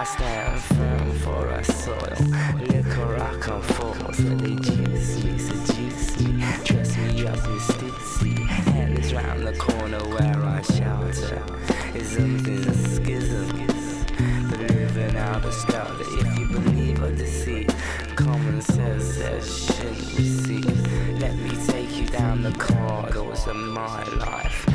I stand firm for our soil. Liquor I come forth, for they juice me, seduce me, dress me up in Stussy. Hell is round the corner where I shelter. Isms is a schism. The living out of style if you believe or deceit, common sense says shouldn't receive. Let me take you down the corridors of my life.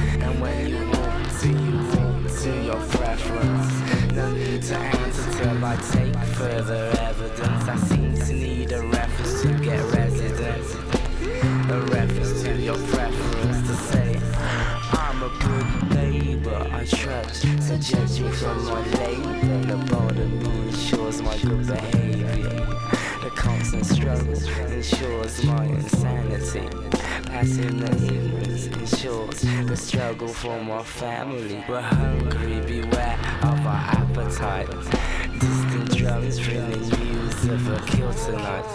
Till I take further evidence. I seem to need a reference to get residence. A reference to your preference to say, I'm a good neighbor. I trust judge me from my label. The bottom ensures my good behavior. The constant struggle ensures my insanity. Passing the ensures the struggle for my family. We're hungry, beware Bringing news of a kill tonight.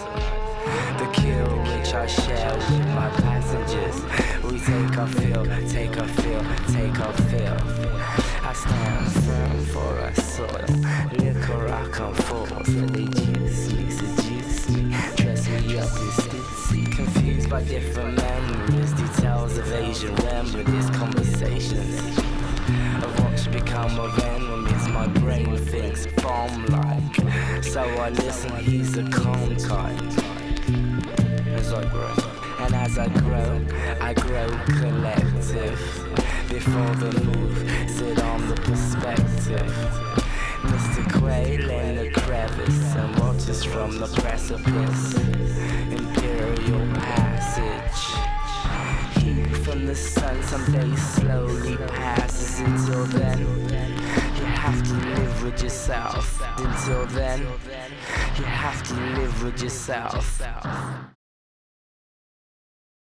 The kill which I share with my passengers. We take our fill, take our fill, take our fill. I stand firm for our soil. Liquor I come forth, they juice me, seduce me, dress me up in Stussy. Confused by different memories, details of Asian remedies, conversations of what should become of enemies. My brain thinks bomb like, so I listen. He's a calm type as I grow. And as I grow, I grow collective. Before the move, sit on the perspective. Mr. Quail in the crevice and watches from the precipice. Imperial passage. Heat from the sun someday slowly yourself. Until then, you have to live with yourself.